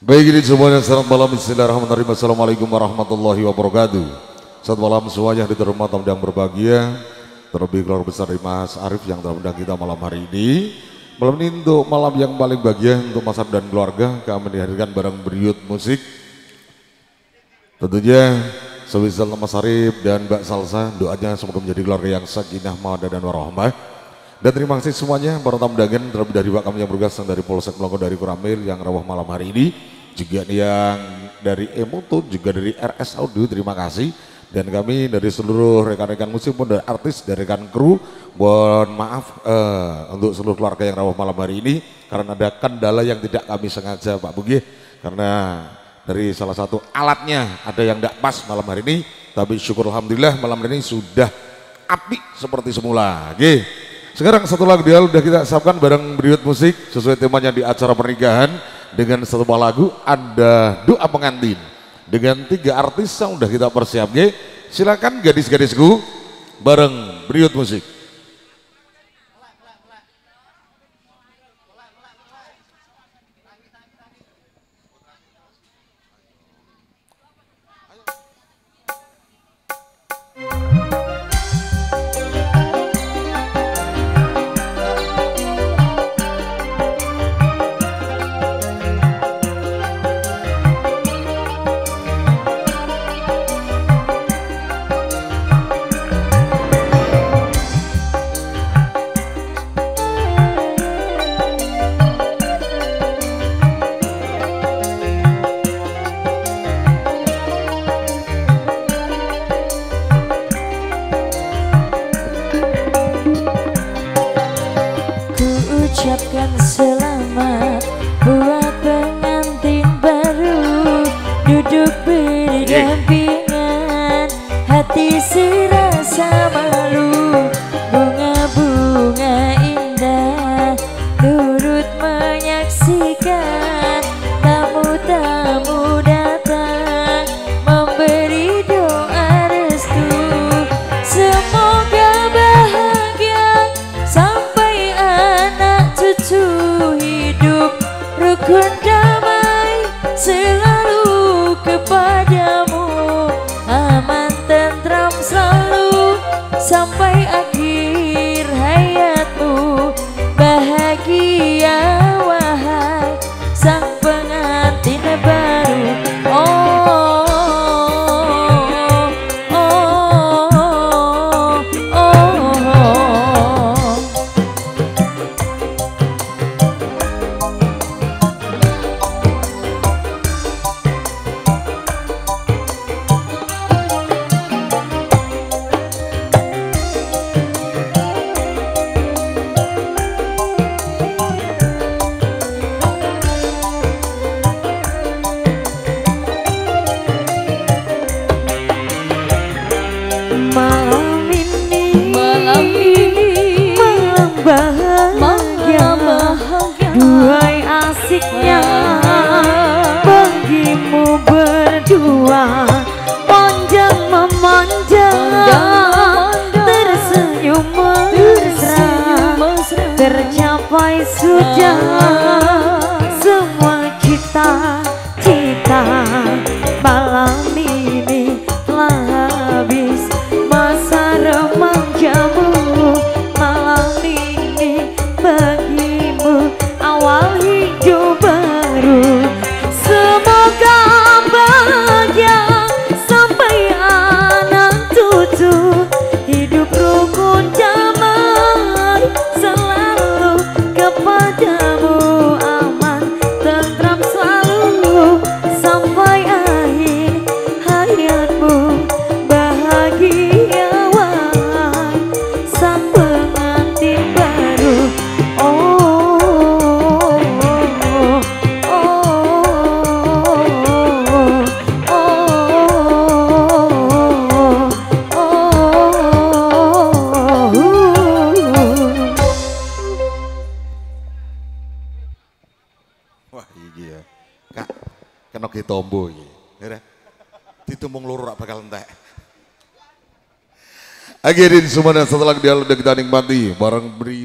Baik ini semuanya selamat malam Bismillahirrahmanirrahim. Assalamualaikum warahmatullahi wabarakatuh. Selamat malam semuanya di rumah tamu yang berbahagia Terlebih keluarga besar Mas Arif yang telah undang kita malam hari ini. Malam ini untuk malam yang paling bahagia untuk Mas Arif dan keluarga Kami dihadirkan bareng beriut musik. Tentunya sewisal Mas Arif dan Mbak Salsa Doanya semoga menjadi keluarga yang sakinah, mawadah dan warahmah dan terima kasih semuanya para tamu undangan terlebih dari Pak kami yang bergas dari Polsek Melongo dari Kuramil yang rawuh malam hari ini juga yang dari Emoto juga dari RS Audio terima kasih dan kami dari seluruh rekan-rekan musik pun dari artis dari rekan kru mohon maaf uh, untuk seluruh keluarga yang rawuh malam hari ini karena ada kendala yang tidak kami sengaja Pak Bugi karena dari salah satu alatnya ada yang tidak pas malam hari ini tapi syukur Alhamdulillah malam hari ini sudah api seperti semula. Oke. Sekarang satu lagu dia udah kita siapkan bareng beriut musik sesuai temanya di acara pernikahan dengan satu buah lagu ada doa pengantin dengan tiga artis yang udah kita persiapkan. Silakan gadis-gadisku bareng beriut musik. Sampai akhir Sudah Semua cita-cita kena tombo iki. Ya. Ditumbung loro rak bakal entek. Akhirnya semuanya setelah dia udah kita nikmati bareng beriut.